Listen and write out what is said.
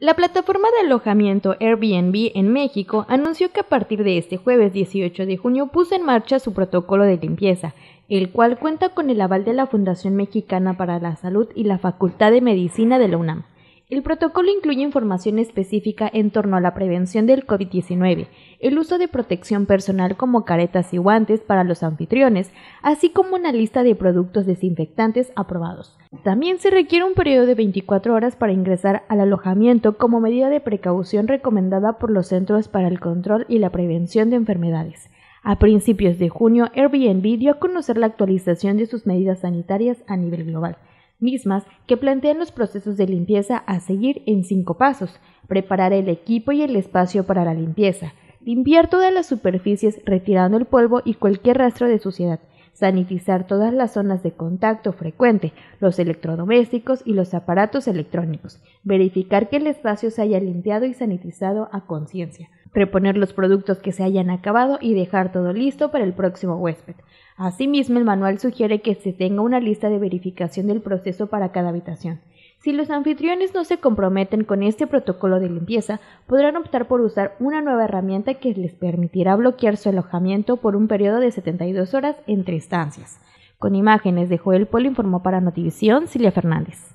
La plataforma de alojamiento Airbnb en México anunció que a partir de este jueves 18 de junio puso en marcha su protocolo de limpieza, el cual cuenta con el aval de la Fundación Mexicana para la Salud y la Facultad de Medicina de la UNAM. El protocolo incluye información específica en torno a la prevención del COVID-19, el uso de protección personal como caretas y guantes para los anfitriones, así como una lista de productos desinfectantes aprobados. También se requiere un periodo de 24 horas para ingresar al alojamiento como medida de precaución recomendada por los Centros para el Control y la Prevención de Enfermedades. A principios de junio, Airbnb dio a conocer la actualización de sus medidas sanitarias a nivel global mismas que plantean los procesos de limpieza a seguir en cinco pasos. Preparar el equipo y el espacio para la limpieza. Limpiar todas las superficies retirando el polvo y cualquier rastro de suciedad. Sanitizar todas las zonas de contacto frecuente, los electrodomésticos y los aparatos electrónicos. Verificar que el espacio se haya limpiado y sanitizado a conciencia. Reponer los productos que se hayan acabado y dejar todo listo para el próximo huésped. Asimismo, el manual sugiere que se tenga una lista de verificación del proceso para cada habitación. Si los anfitriones no se comprometen con este protocolo de limpieza, podrán optar por usar una nueva herramienta que les permitirá bloquear su alojamiento por un periodo de 72 horas entre estancias. Con imágenes de Joel Polo informó para Notivisión Silvia Fernández.